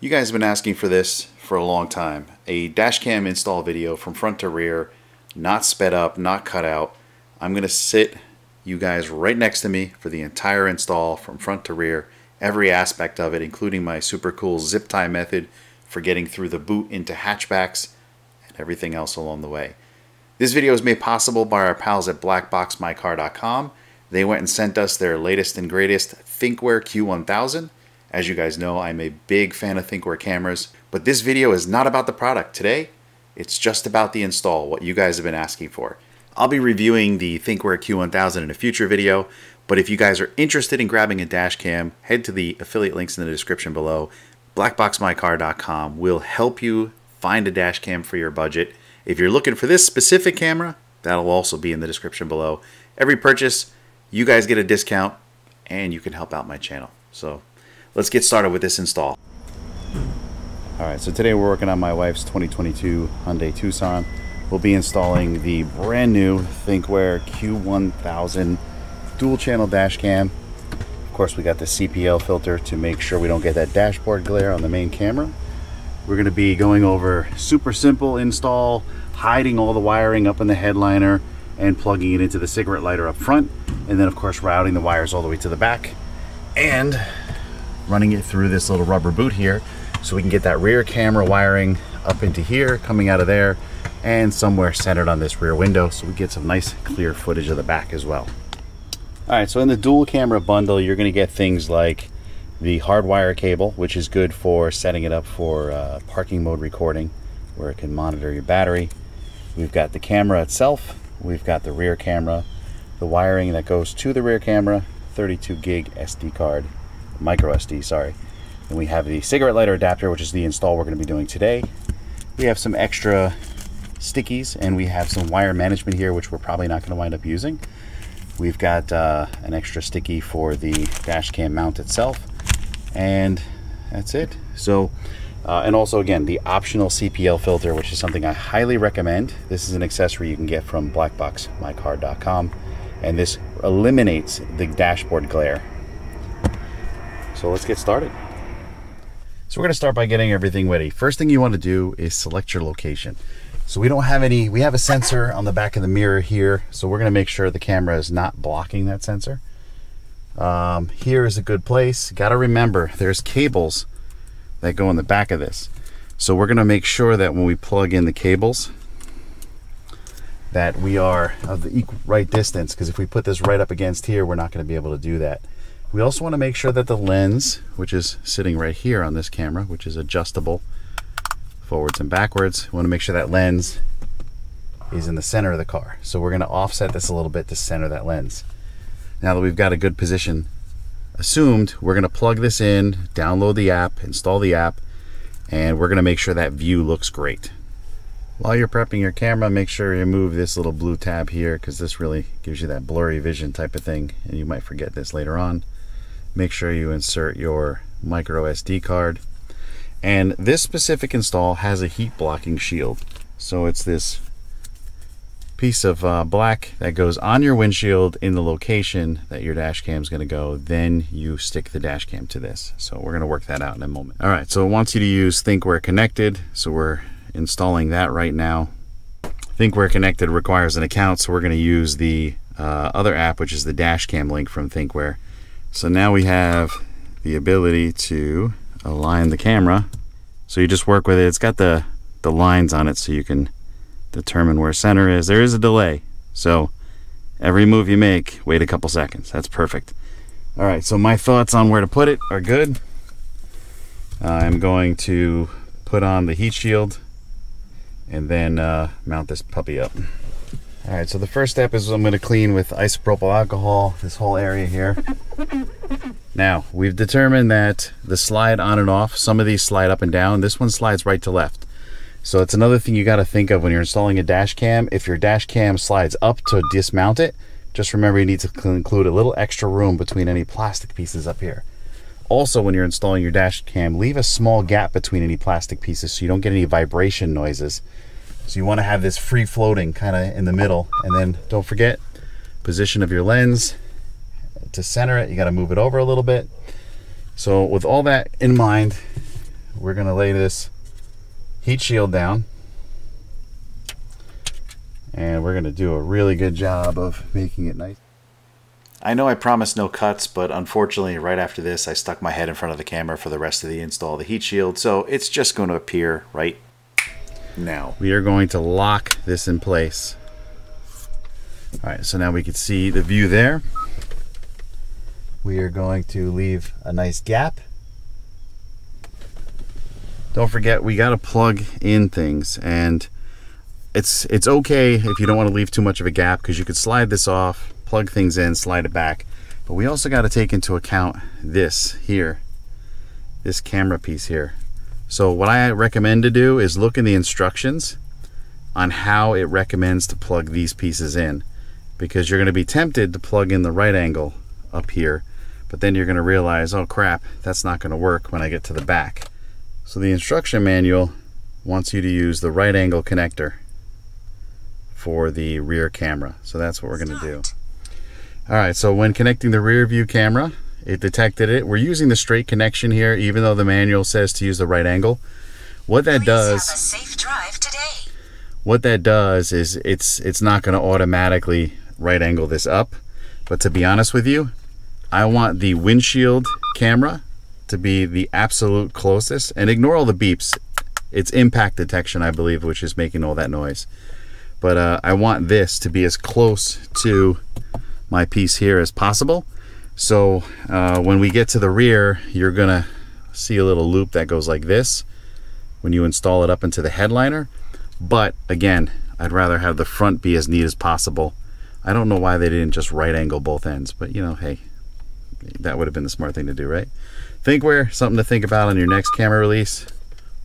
You guys have been asking for this for a long time. A dash cam install video from front to rear, not sped up, not cut out. I'm going to sit you guys right next to me for the entire install from front to rear, every aspect of it, including my super cool zip tie method for getting through the boot into hatchbacks and everything else along the way. This video is made possible by our pals at blackboxmycar.com. They went and sent us their latest and greatest Thinkware Q1000 as you guys know, I'm a big fan of Thinkware cameras, but this video is not about the product. Today, it's just about the install, what you guys have been asking for. I'll be reviewing the Thinkware Q1000 in a future video, but if you guys are interested in grabbing a dash cam, head to the affiliate links in the description below. Blackboxmycar.com will help you find a dash cam for your budget. If you're looking for this specific camera, that'll also be in the description below. Every purchase, you guys get a discount, and you can help out my channel. So let's get started with this install. All right, so today we're working on my wife's 2022 Hyundai Tucson. We'll be installing the brand new Thinkware Q1000 dual channel dash cam. Of course, we got the CPL filter to make sure we don't get that dashboard glare on the main camera. We're gonna be going over super simple install, hiding all the wiring up in the headliner and plugging it into the cigarette lighter up front. And then of course, routing the wires all the way to the back. And running it through this little rubber boot here so we can get that rear camera wiring up into here, coming out of there, and somewhere centered on this rear window so we get some nice clear footage of the back as well. All right, so in the dual camera bundle, you're gonna get things like the hardwire cable, which is good for setting it up for uh, parking mode recording, where it can monitor your battery. We've got the camera itself, we've got the rear camera, the wiring that goes to the rear camera, 32 gig SD card, micro SD, sorry. And we have the cigarette lighter adapter, which is the install we're going to be doing today. We have some extra stickies and we have some wire management here, which we're probably not going to wind up using. We've got uh, an extra sticky for the dash cam mount itself. And that's it. So, uh, and also again, the optional CPL filter, which is something I highly recommend. This is an accessory you can get from blackboxmycar.com. And this eliminates the dashboard glare so let's get started. So we're going to start by getting everything ready. First thing you want to do is select your location. So we don't have any, we have a sensor on the back of the mirror here. So we're going to make sure the camera is not blocking that sensor. Um, here is a good place. Got to remember there's cables that go in the back of this. So we're going to make sure that when we plug in the cables that we are of the equal right distance because if we put this right up against here, we're not going to be able to do that. We also want to make sure that the lens, which is sitting right here on this camera, which is adjustable forwards and backwards, we want to make sure that lens is in the center of the car. So we're going to offset this a little bit to center that lens. Now that we've got a good position assumed, we're going to plug this in, download the app, install the app, and we're going to make sure that view looks great. While you're prepping your camera, make sure you move this little blue tab here because this really gives you that blurry vision type of thing, and you might forget this later on make sure you insert your micro SD card. And this specific install has a heat blocking shield. So it's this piece of uh, black that goes on your windshield in the location that your dash cam is going to go. Then you stick the dash cam to this. So we're going to work that out in a moment. All right, so it wants you to use Thinkware Connected. So we're installing that right now. Thinkware Connected requires an account, so we're going to use the uh, other app, which is the dash cam link from Thinkware. So now we have the ability to align the camera. So you just work with it. It's got the, the lines on it so you can determine where center is. There is a delay. So every move you make, wait a couple seconds. That's perfect. All right, so my thoughts on where to put it are good. I'm going to put on the heat shield and then uh, mount this puppy up. All right, so the first step is I'm gonna clean with isopropyl alcohol this whole area here. Now, we've determined that the slide on and off, some of these slide up and down. This one slides right to left. So it's another thing you gotta think of when you're installing a dash cam. If your dash cam slides up to dismount it, just remember you need to include a little extra room between any plastic pieces up here. Also, when you're installing your dash cam, leave a small gap between any plastic pieces so you don't get any vibration noises so you want to have this free floating kind of in the middle. And then don't forget, position of your lens to center it, you got to move it over a little bit. So with all that in mind, we're going to lay this heat shield down. And we're going to do a really good job of making it nice. I know I promised no cuts, but unfortunately right after this I stuck my head in front of the camera for the rest of the install of the heat shield, so it's just going to appear right now. We are going to lock this in place. All right, so now we can see the view there. We are going to leave a nice gap. Don't forget, we got to plug in things and it's it's okay if you don't want to leave too much of a gap because you could slide this off plug things in, slide it back. But we also got to take into account this here, this camera piece here. So what I recommend to do is look in the instructions on how it recommends to plug these pieces in because you're going to be tempted to plug in the right angle up here but then you're going to realize oh crap that's not going to work when I get to the back. So the instruction manual wants you to use the right angle connector for the rear camera. So that's what we're going to do. All right, so when connecting the rear view camera, it detected it. We're using the straight connection here, even though the manual says to use the right angle. What that Please does, what that does is it's it's not going to automatically right angle this up. But to be honest with you, I want the windshield camera to be the absolute closest and ignore all the beeps. It's impact detection, I believe, which is making all that noise. But uh, I want this to be as close to my piece here as possible. So uh, when we get to the rear, you're gonna see a little loop that goes like this when you install it up into the headliner. But again, I'd rather have the front be as neat as possible. I don't know why they didn't just right angle both ends, but you know, hey, that would have been the smart thing to do, right? Thinkware, something to think about on your next camera release.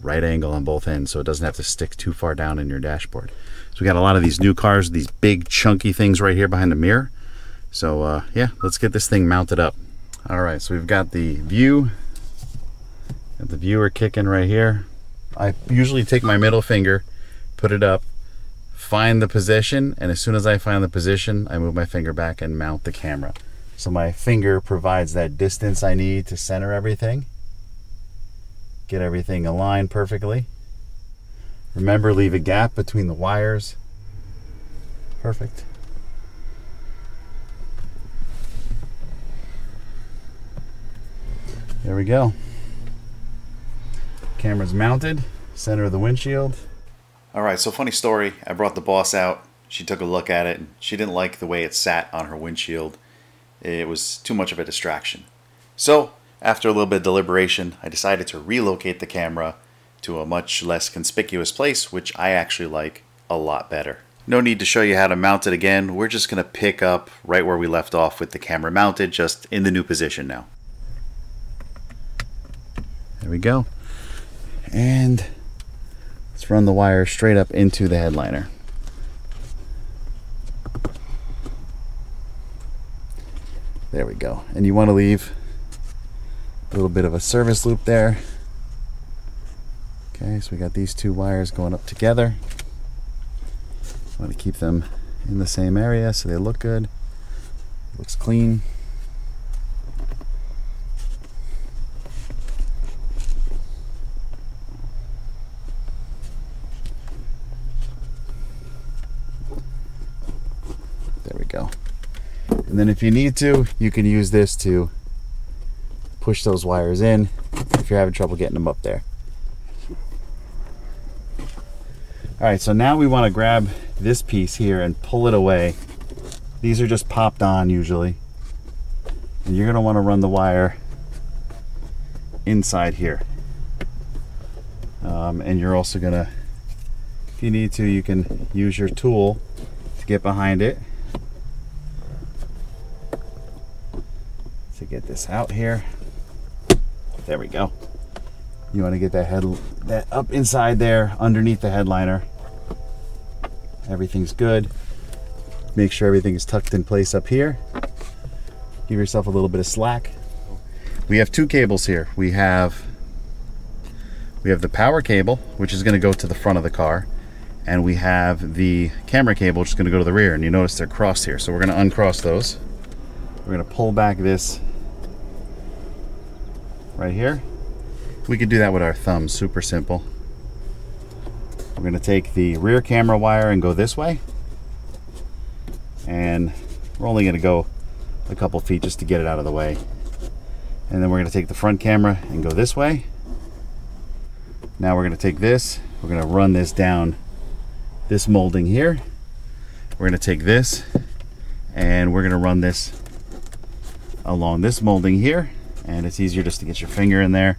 Right angle on both ends so it doesn't have to stick too far down in your dashboard. So we got a lot of these new cars, these big chunky things right here behind the mirror. So uh, yeah, let's get this thing mounted up. All right, so we've got the view, got the viewer kicking right here. I usually take my middle finger, put it up, find the position, and as soon as I find the position, I move my finger back and mount the camera. So my finger provides that distance I need to center everything, get everything aligned perfectly. Remember, leave a gap between the wires. Perfect. There we go. Camera's mounted, center of the windshield. All right, so funny story. I brought the boss out. She took a look at it. And she didn't like the way it sat on her windshield. It was too much of a distraction. So, after a little bit of deliberation, I decided to relocate the camera to a much less conspicuous place, which I actually like a lot better. No need to show you how to mount it again. We're just going to pick up right where we left off with the camera mounted, just in the new position now. There we go. And let's run the wire straight up into the headliner. There we go. And you want to leave a little bit of a service loop there. Okay, so we got these two wires going up together. Want to keep them in the same area so they look good. Looks clean. And then if you need to, you can use this to push those wires in if you're having trouble getting them up there. All right, so now we want to grab this piece here and pull it away. These are just popped on usually. And you're going to want to run the wire inside here. Um, and you're also going to, if you need to, you can use your tool to get behind it get this out here. There we go. You want to get that head that up inside there underneath the headliner. Everything's good. Make sure everything is tucked in place up here. Give yourself a little bit of slack. We have two cables here. We have we have the power cable, which is going to go to the front of the car, and we have the camera cable, which is going to go to the rear. And you notice they're crossed here, so we're going to uncross those. We're going to pull back this right here. we could do that with our thumbs, super simple. We're to take the rear camera wire and go this way. And we're only going to go a couple feet just to get it out of the way. And then we're going to take the front camera and go this way. Now we're going to take this, we're going to run this down this molding here. We're going to take this and we're going to run this along this molding here. And it's easier just to get your finger in there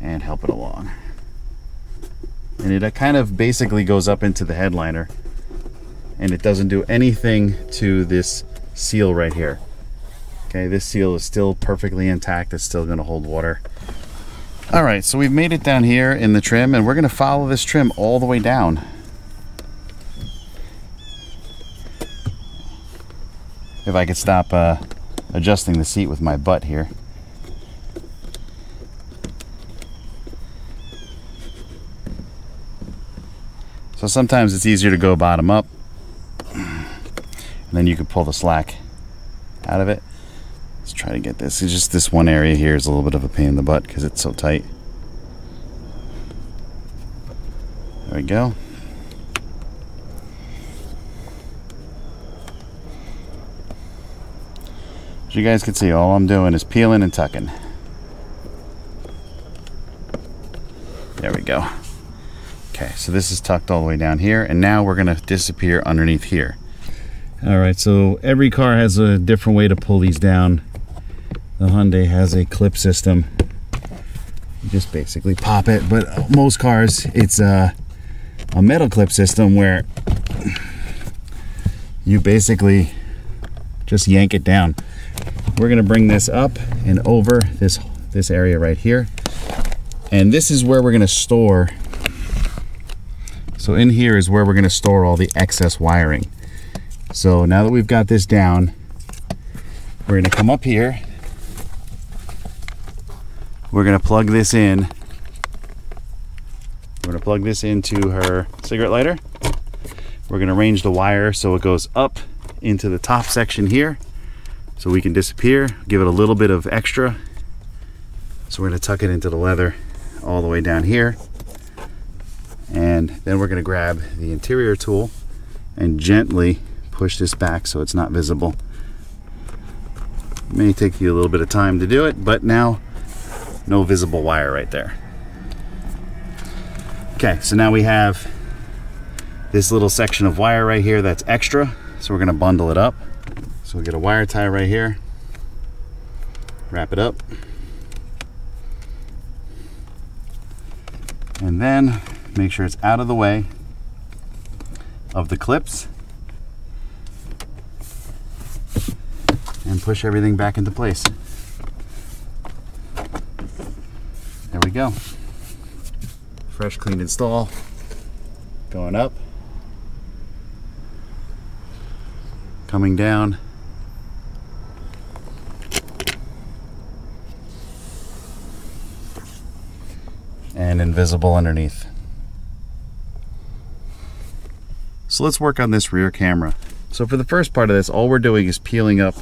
and help it along. And it kind of basically goes up into the headliner and it doesn't do anything to this seal right here. Okay, this seal is still perfectly intact. It's still gonna hold water. All right, so we've made it down here in the trim and we're gonna follow this trim all the way down. If I could stop uh, adjusting the seat with my butt here. So sometimes it's easier to go bottom up. And then you can pull the slack out of it. Let's try to get this. It's just this one area here is a little bit of a pain in the butt because it's so tight. There we go. As you guys can see, all I'm doing is peeling and tucking. There we go. Okay, so this is tucked all the way down here, and now we're gonna disappear underneath here. All right, so every car has a different way to pull these down. The Hyundai has a clip system. You just basically pop it, but most cars, it's a, a metal clip system where you basically just yank it down. We're gonna bring this up and over this, this area right here. And this is where we're gonna store so in here is where we're going to store all the excess wiring. So now that we've got this down, we're going to come up here. We're going to plug this in. We're going to plug this into her cigarette lighter. We're going to arrange the wire so it goes up into the top section here so we can disappear, give it a little bit of extra. So we're going to tuck it into the leather all the way down here and then we're going to grab the interior tool and gently push this back so it's not visible. It may take you a little bit of time to do it but now no visible wire right there. Okay so now we have this little section of wire right here that's extra. So we're going to bundle it up. So we get a wire tie right here wrap it up. And then make sure it's out of the way of the clips and push everything back into place. There we go. Fresh clean install going up coming down and invisible underneath. So let's work on this rear camera. So for the first part of this, all we're doing is peeling up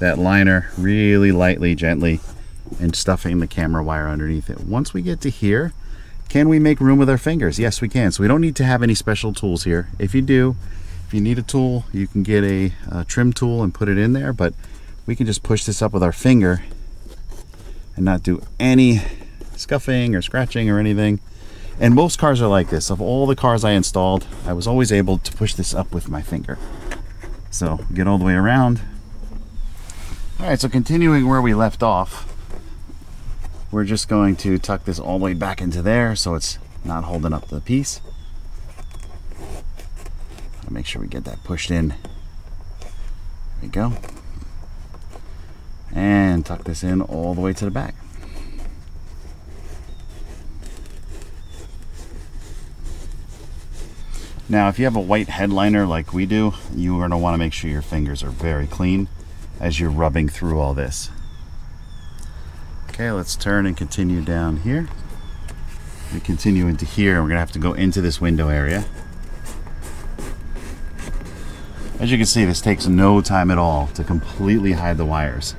that liner really lightly, gently, and stuffing the camera wire underneath it. Once we get to here, can we make room with our fingers? Yes, we can. So we don't need to have any special tools here. If you do, if you need a tool, you can get a, a trim tool and put it in there, but we can just push this up with our finger and not do any scuffing or scratching or anything. And most cars are like this. Of all the cars I installed, I was always able to push this up with my finger. So get all the way around. All right, so continuing where we left off, we're just going to tuck this all the way back into there so it's not holding up the piece. Make sure we get that pushed in. There we go. And tuck this in all the way to the back. Now, if you have a white headliner like we do, you are going to want to make sure your fingers are very clean as you're rubbing through all this. Okay, let's turn and continue down here. We continue into here, and we're going to have to go into this window area. As you can see, this takes no time at all to completely hide the wires.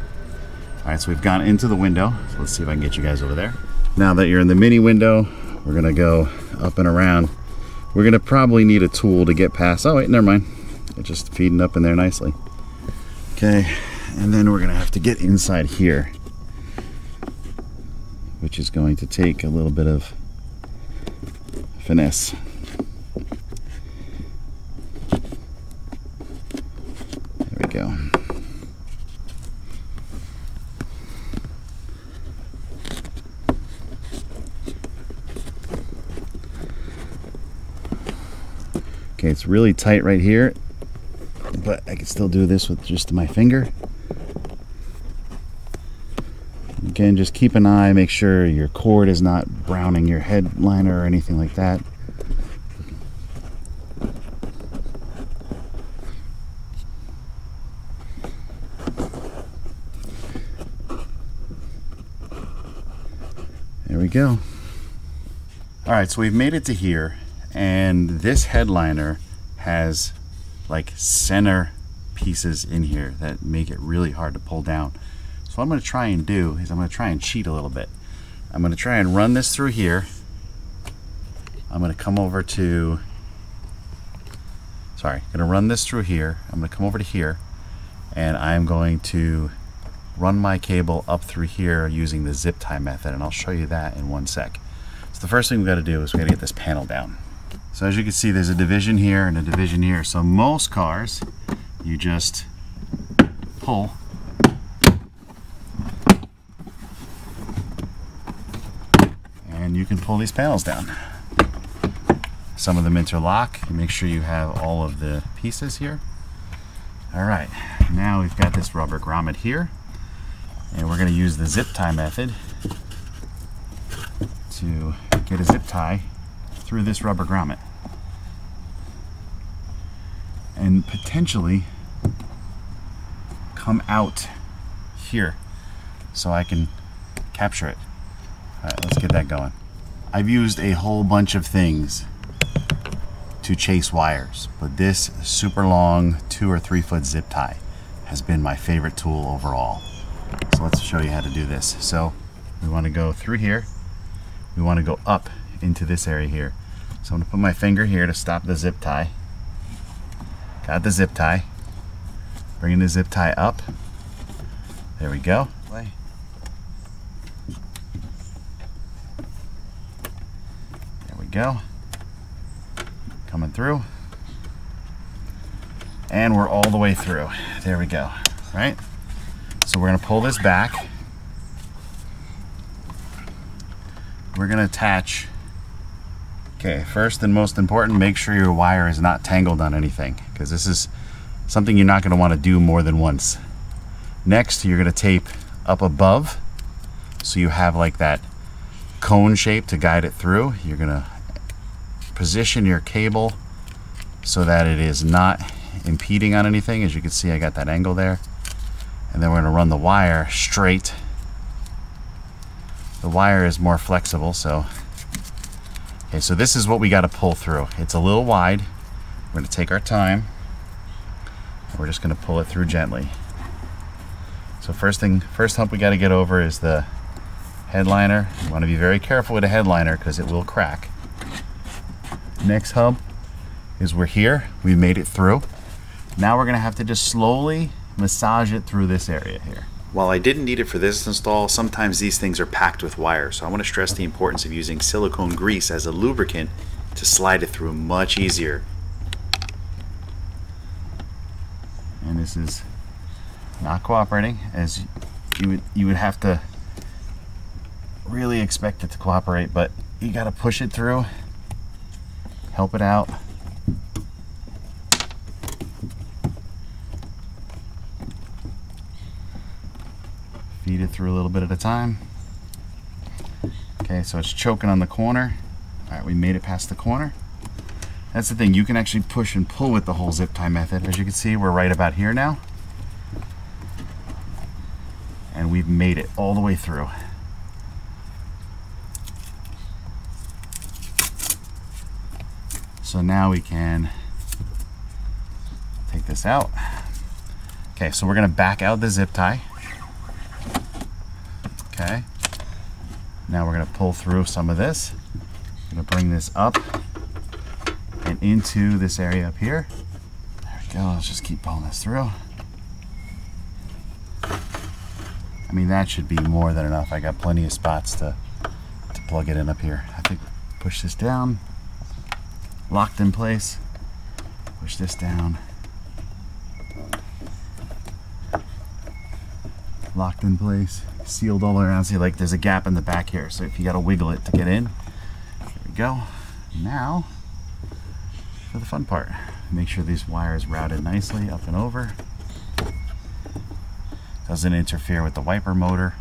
All right, so we've gone into the window. So let's see if I can get you guys over there. Now that you're in the mini window, we're gonna go up and around. We're gonna probably need a tool to get past. Oh wait, never mind. It's just feeding up in there nicely. Okay, and then we're gonna have to get inside here, which is going to take a little bit of finesse. There we go. Okay, it's really tight right here, but I can still do this with just my finger. Again, just keep an eye, make sure your cord is not browning your headliner or anything like that. There we go. All right, so we've made it to here and this headliner has like center pieces in here that make it really hard to pull down. So what I'm going to try and do is I'm going to try and cheat a little bit. I'm going to try and run this through here. I'm going to come over to, sorry, I'm going to run this through here. I'm going to come over to here and I'm going to run my cable up through here using the zip tie method and I'll show you that in one sec. So the first thing we got to do is we got to get this panel down. So as you can see, there's a division here and a division here. So most cars, you just pull and you can pull these panels down. Some of them interlock. Make sure you have all of the pieces here. All right, now we've got this rubber grommet here and we're gonna use the zip tie method to get a zip tie through this rubber grommet and potentially come out here so I can capture it. All right, let's get that going. I've used a whole bunch of things to chase wires, but this super long two or three foot zip tie has been my favorite tool overall. So let's show you how to do this. So we want to go through here. We want to go up into this area here. So I'm gonna put my finger here to stop the zip tie. Got the zip tie. Bringing the zip tie up. There we go. There we go. Coming through. And we're all the way through. There we go. Right? So we're gonna pull this back. We're gonna attach Okay, first and most important, make sure your wire is not tangled on anything because this is something you're not going to want to do more than once. Next, you're going to tape up above so you have like that cone shape to guide it through. You're going to position your cable so that it is not impeding on anything. As you can see, I got that angle there. And then we're going to run the wire straight. The wire is more flexible, so Okay, so this is what we got to pull through. It's a little wide. We're going to take our time. And we're just going to pull it through gently. So first thing, first hump we got to get over is the headliner. You want to be very careful with a headliner because it will crack. Next hump is we're here. We made it through. Now we're going to have to just slowly massage it through this area here. While I didn't need it for this install, sometimes these things are packed with wire, so I want to stress the importance of using silicone grease as a lubricant to slide it through much easier. And this is not cooperating as you would you would have to really expect it to cooperate, but you got to push it through, help it out. Feed it through a little bit at a time. Okay, so it's choking on the corner. All right, we made it past the corner. That's the thing, you can actually push and pull with the whole zip tie method. As you can see, we're right about here now. And we've made it all the way through. So now we can take this out. Okay, so we're gonna back out the zip tie. Okay. Now we're to pull through some of this. I'm to bring this up and into this area up here. There we go. Let's just keep pulling this through. I mean, that should be more than enough. I got plenty of spots to, to plug it in up here. I think push this down, locked in place. Push this down. Locked in place, sealed all around. See, like there's a gap in the back here. So if you gotta wiggle it to get in, there we go. Now, for the fun part. Make sure these wires routed nicely up and over. Doesn't interfere with the wiper motor.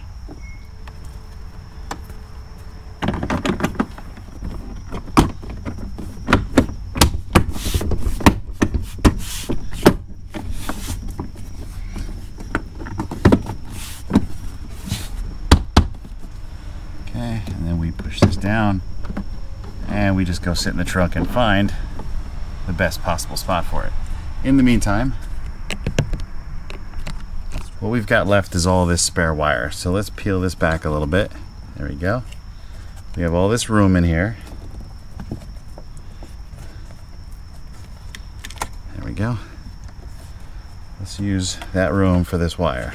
Okay, and then we push this down and just go sit in the trunk and find the best possible spot for it. In the meantime, what we've got left is all this spare wire. So let's peel this back a little bit. There we go. We have all this room in here. There we go. Let's use that room for this wire.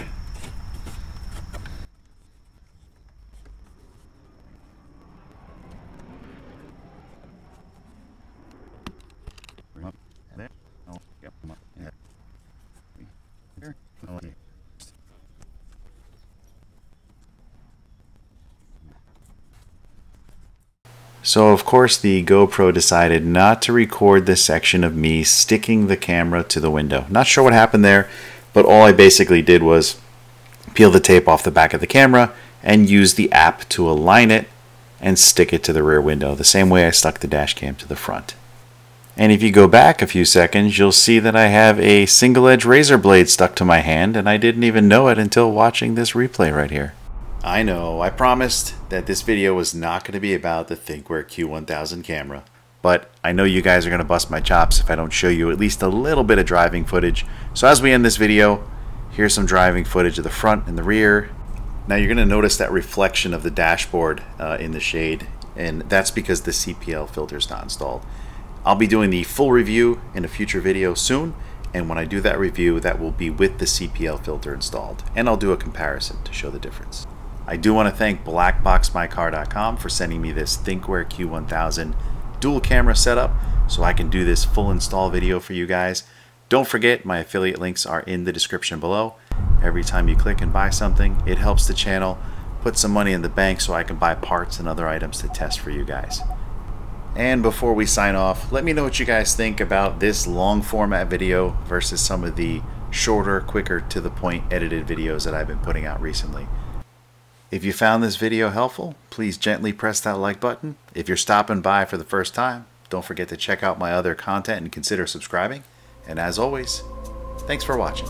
So of course the GoPro decided not to record this section of me sticking the camera to the window. Not sure what happened there, but all I basically did was peel the tape off the back of the camera and use the app to align it and stick it to the rear window, the same way I stuck the dash cam to the front. And if you go back a few seconds, you'll see that I have a single edge razor blade stuck to my hand and I didn't even know it until watching this replay right here. I know, I promised that this video was not going to be about the ThinkWare Q1000 camera, but I know you guys are going to bust my chops if I don't show you at least a little bit of driving footage. So as we end this video, here's some driving footage of the front and the rear. Now you're going to notice that reflection of the dashboard uh, in the shade, and that's because the CPL filter is not installed. I'll be doing the full review in a future video soon, and when I do that review, that will be with the CPL filter installed, and I'll do a comparison to show the difference. I do want to thank blackboxmycar.com for sending me this ThinkWare Q1000 dual camera setup so I can do this full install video for you guys. Don't forget my affiliate links are in the description below. Every time you click and buy something, it helps the channel put some money in the bank so I can buy parts and other items to test for you guys. And before we sign off, let me know what you guys think about this long format video versus some of the shorter, quicker, to the point edited videos that I've been putting out recently. If you found this video helpful, please gently press that like button. If you're stopping by for the first time, don't forget to check out my other content and consider subscribing. And as always, thanks for watching.